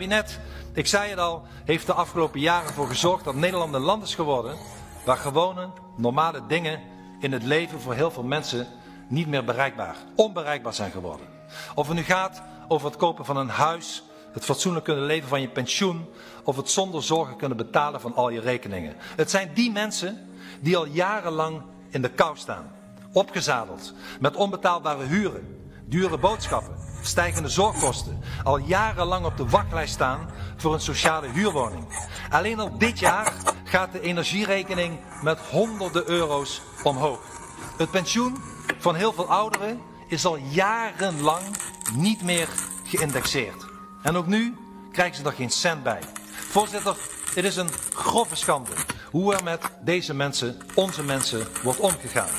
kabinet, ik zei het al, heeft de afgelopen jaren voor gezorgd dat Nederland een land is geworden waar gewone, normale dingen in het leven voor heel veel mensen niet meer bereikbaar, onbereikbaar zijn geworden. Of het nu gaat over het kopen van een huis, het fatsoenlijk kunnen leven van je pensioen of het zonder zorgen kunnen betalen van al je rekeningen. Het zijn die mensen die al jarenlang in de kou staan, opgezadeld met onbetaalbare huren, dure boodschappen, stijgende zorgkosten, al jarenlang op de wachtlijst staan voor een sociale huurwoning. Alleen al dit jaar gaat de energierekening met honderden euro's omhoog. Het pensioen van heel veel ouderen is al jarenlang niet meer geïndexeerd. En ook nu krijgen ze er geen cent bij. Voorzitter, het is een grove schande hoe er met deze mensen, onze mensen, wordt omgegaan.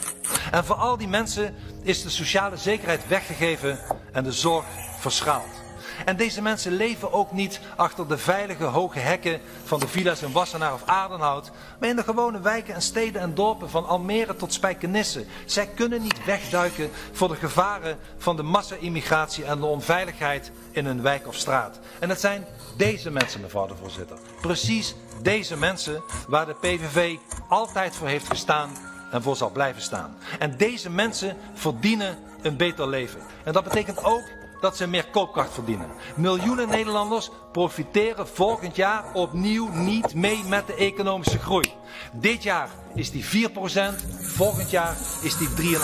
En voor al die mensen is de sociale zekerheid weggegeven en de zorg verschaald. En deze mensen leven ook niet achter de veilige hoge hekken van de villa's in Wassenaar of Aardenhout, maar in de gewone wijken en steden en dorpen van Almere tot Spijkenisse. Zij kunnen niet wegduiken voor de gevaren van de massa-immigratie en de onveiligheid in een wijk of straat. En het zijn deze mensen, mevrouw de voorzitter. Precies deze mensen waar de PVV altijd voor heeft gestaan en voor zal blijven staan. En deze mensen verdienen een beter leven. En dat betekent ook dat ze meer koopkracht verdienen. Miljoenen Nederlanders profiteren volgend jaar opnieuw niet mee met de economische groei. Dit jaar is die 4%, volgend jaar is die 3,5%.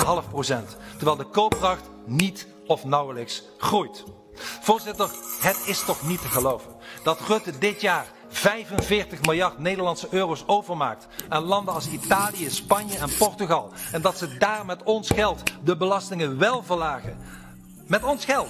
Terwijl de koopkracht niet of nauwelijks groeit. Voorzitter, het is toch niet te geloven dat Rutte dit jaar 45 miljard Nederlandse euro's overmaakt aan landen als Italië, Spanje en Portugal. En dat ze daar met ons geld de belastingen wel verlagen. Met ons geld.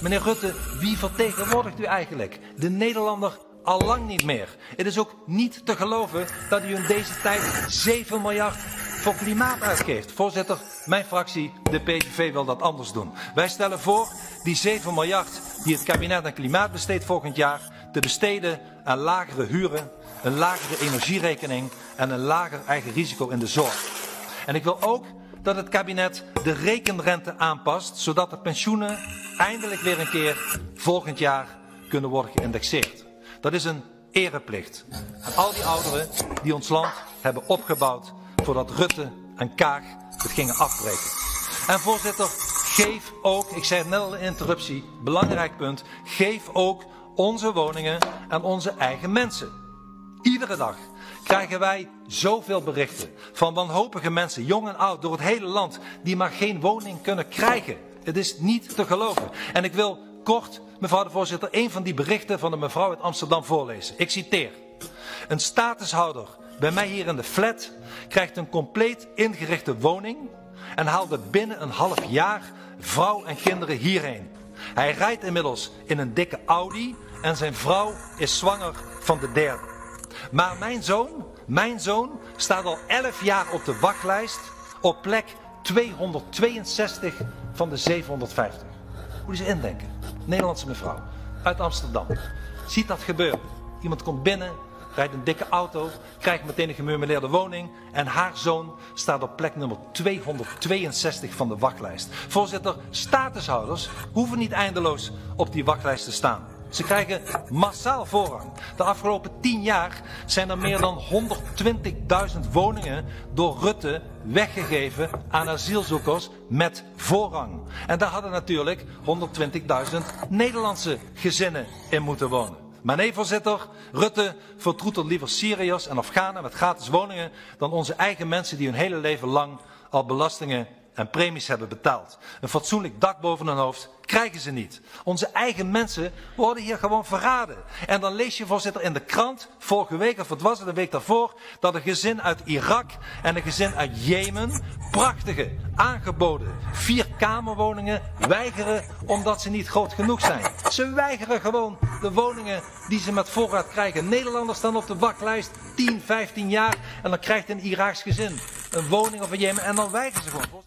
Meneer Rutte, wie vertegenwoordigt u eigenlijk? De Nederlander al lang niet meer. Het is ook niet te geloven dat u in deze tijd 7 miljard voor klimaat uitgeeft. Voorzitter, mijn fractie, de PVV, wil dat anders doen. Wij stellen voor die 7 miljard die het kabinet aan klimaat besteedt volgend jaar te besteden aan lagere huren, een lagere energierekening en een lager eigen risico in de zorg. En ik wil ook dat het kabinet de rekenrente aanpast, zodat de pensioenen eindelijk weer een keer volgend jaar kunnen worden geïndexeerd. Dat is een ereplicht aan al die ouderen die ons land hebben opgebouwd voordat Rutte en Kaag het gingen afbreken. En voorzitter, geef ook, ik zei het net al in interruptie, belangrijk punt, geef ook onze woningen aan onze eigen mensen. Iedere dag krijgen wij zoveel berichten van wanhopige mensen, jong en oud, door het hele land, die maar geen woning kunnen krijgen. Het is niet te geloven. En ik wil kort, mevrouw de voorzitter, een van die berichten van de mevrouw uit Amsterdam voorlezen. Ik citeer. Een statushouder bij mij hier in de flat krijgt een compleet ingerichte woning en haalde binnen een half jaar vrouw en kinderen hierheen. Hij rijdt inmiddels in een dikke Audi en zijn vrouw is zwanger van de derde. Maar mijn zoon, mijn zoon staat al 11 jaar op de wachtlijst op plek 262 van de 750. Moet je eens indenken. Nederlandse mevrouw uit Amsterdam. Ziet dat gebeuren. Iemand komt binnen, rijdt een dikke auto, krijgt meteen een gemurmuleerde woning en haar zoon staat op plek nummer 262 van de wachtlijst. Voorzitter, statushouders hoeven niet eindeloos op die wachtlijst te staan. Ze krijgen massaal voorrang. De afgelopen tien jaar zijn er meer dan 120.000 woningen door Rutte weggegeven aan asielzoekers met voorrang. En daar hadden natuurlijk 120.000 Nederlandse gezinnen in moeten wonen. Maar nee, voorzitter, Rutte vertroetelt liever Syriërs en Afghanen met gratis woningen dan onze eigen mensen die hun hele leven lang al belastingen en premies hebben betaald. Een fatsoenlijk dak boven hun hoofd krijgen ze niet. Onze eigen mensen worden hier gewoon verraden. En dan lees je voorzitter in de krant, vorige week of wat was het, de week daarvoor, dat een gezin uit Irak en een gezin uit Jemen prachtige, aangeboden vierkamerwoningen weigeren omdat ze niet groot genoeg zijn. Ze weigeren gewoon de woningen die ze met voorraad krijgen. Nederlanders staan op de wachtlijst 10, 15 jaar en dan krijgt een Iraaks gezin een woning of een Jemen en dan weigeren ze gewoon.